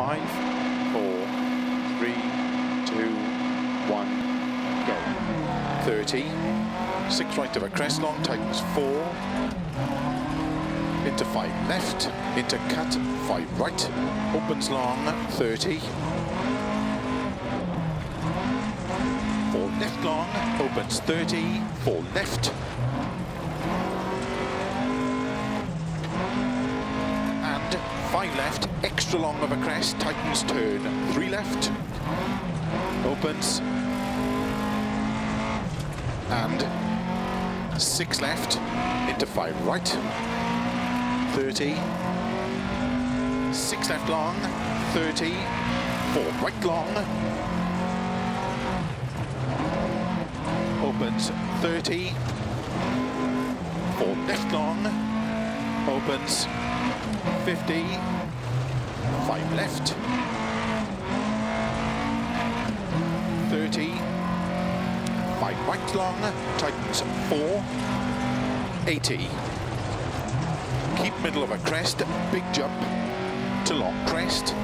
five, four, three, two, one, go. 30, six right of a crest long, tightens four, into five left, into cut, five right, opens long, 30, four left long, opens 30, four left, and five left, extra long of a crest, tightens turn, three left, opens, and six left, into five right, 30, six left long, 30, four right long, opens 30, four left long, opens 50, five left, 30, five right long, tightens four, 80. Keep middle of a crest, big jump to long crest,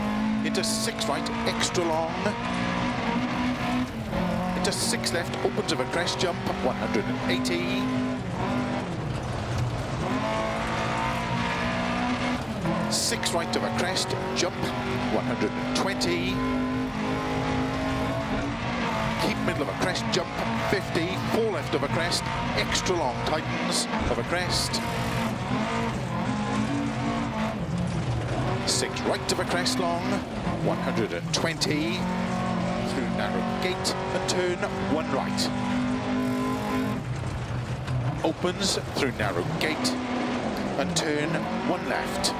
into six right, extra long, into six left, opens of a crest jump, 180. Six right of a crest, jump, 120. Keep middle of a crest, jump, 50. Four left of a crest, extra long, tightens of a crest. Six right of a crest long, 120 through narrow gate and turn one right. Opens through narrow gate and turn one left.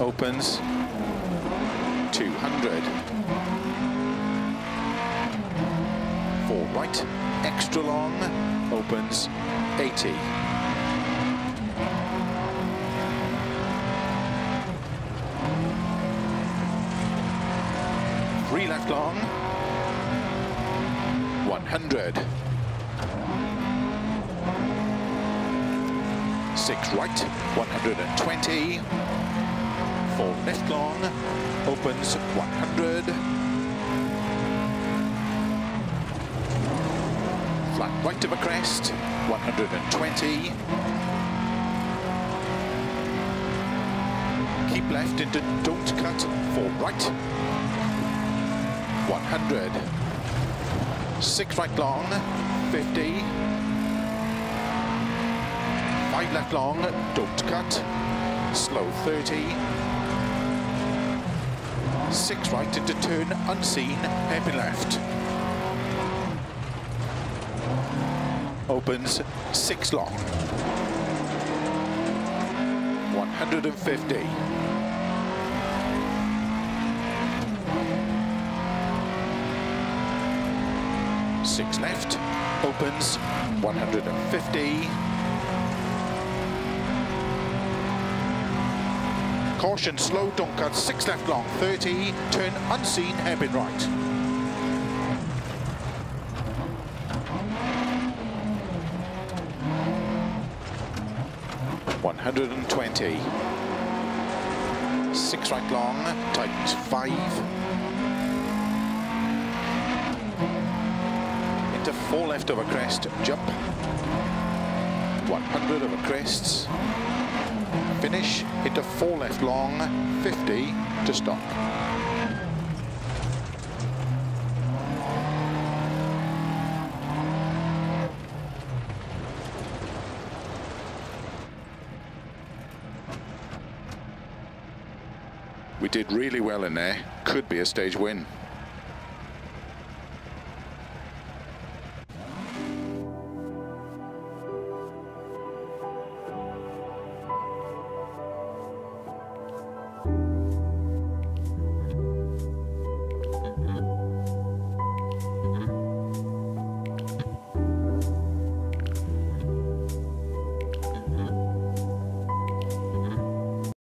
Opens 200. Four right, extra long, opens 80. Three left long. 100. Six right, 120. Four left long, opens 100. Flat right of a crest, 120. Keep left into don't cut, four right, 100. Six right long, 50. Five left long, don't cut. Slow 30. Six right into turn unseen, hairpin left. Opens six long. 150. six left, opens 150. Caution, slow, don't cut, six left long, 30, turn unseen, hairpin right. One hundred and twenty. Six right long, tightens five. into four left over crest, jump, 100 over a crests, finish into four left long, 50 to stop. We did really well in there, could be a stage win.